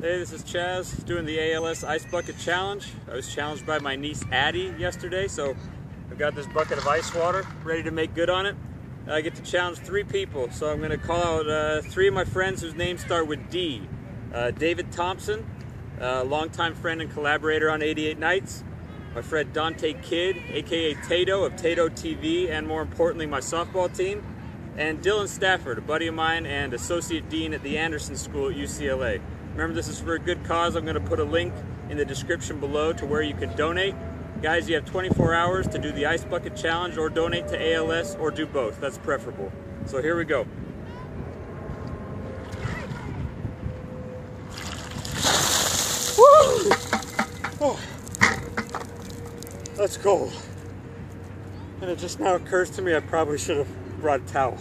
Hey, this is Chaz doing the ALS Ice Bucket Challenge. I was challenged by my niece Addie yesterday, so I've got this bucket of ice water ready to make good on it. I get to challenge three people, so I'm going to call out uh, three of my friends whose names start with D. Uh, David Thompson, uh, longtime friend and collaborator on 88 Nights. My friend Dontay Kidd, aka Taydoe of Taydoe TV, and more importantly, my softball team. And Dylan Stafford, a buddy of mine and associate dean at the Anderson School at UCLA. Remember, this is for a good cause. I'm going to put a link in the description below to where you can donate. Guys, you have 24 hours to do the Ice Bucket Challenge or donate to ALS or do both. That's preferable. So here we go. Woo! Oh, that's cold. And it just now occurs to me I probably should have brought a towel.